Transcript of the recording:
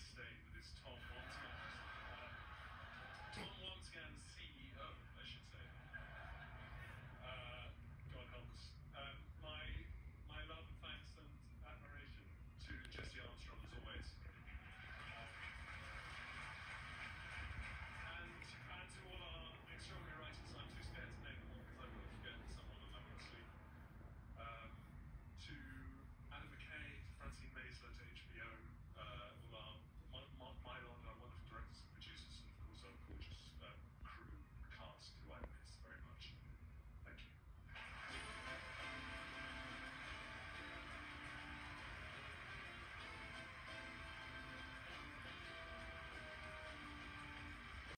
States.